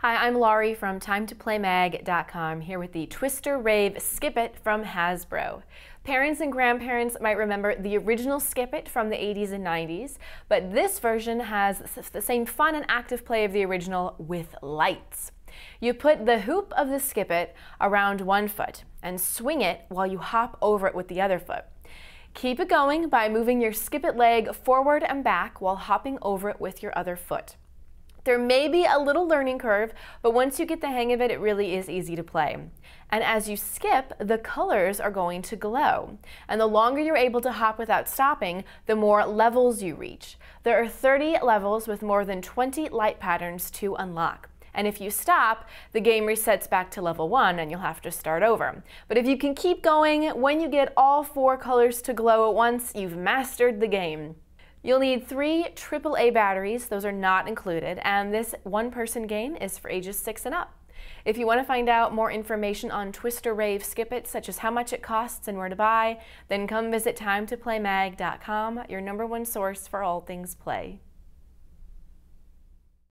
Hi, I'm Laurie from TimeToPlayMag.com here with the Twister Rave Skip It from Hasbro. Parents and grandparents might remember the original Skip It from the 80s and 90s, but this version has the same fun and active play of the original with lights. You put the hoop of the Skip It around one foot and swing it while you hop over it with the other foot. Keep it going by moving your Skip It leg forward and back while hopping over it with your other foot. There may be a little learning curve, but once you get the hang of it, it really is easy to play. And as you skip, the colors are going to glow. And the longer you're able to hop without stopping, the more levels you reach. There are 30 levels with more than 20 light patterns to unlock. And if you stop, the game resets back to level one and you'll have to start over. But if you can keep going, when you get all four colors to glow at once, you've mastered the game. You'll need three AAA batteries, those are not included, and this one person game is for ages 6 and up. If you want to find out more information on Twister Rave Skip It, such as how much it costs and where to buy, then come visit TimeToPlayMag.com, your number one source for all things play.